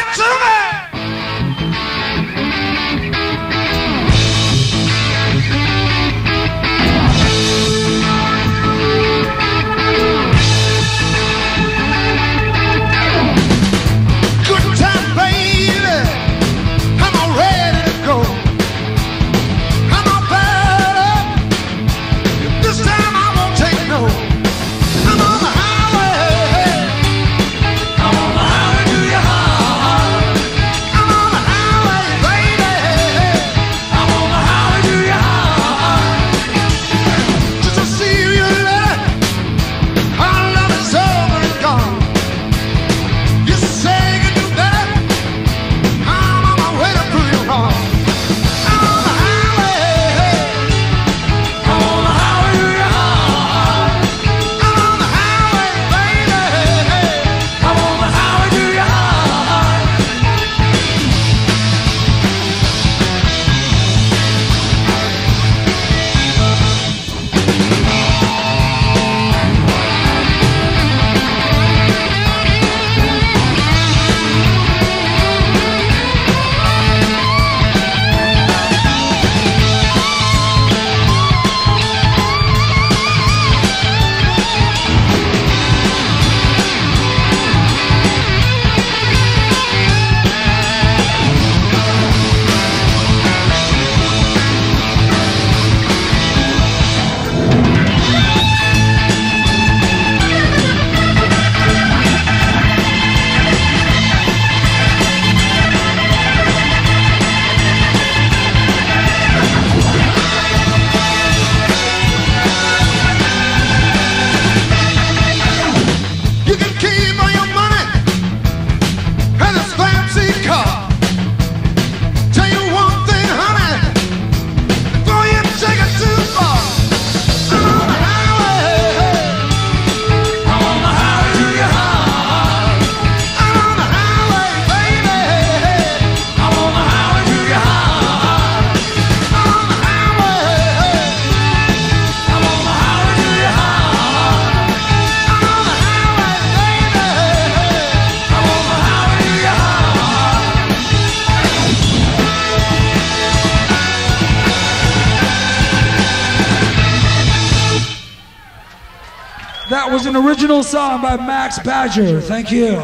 it to! That was an original song by Max Badger. Thank you.